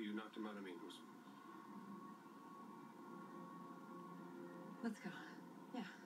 you. Let's go. Yeah.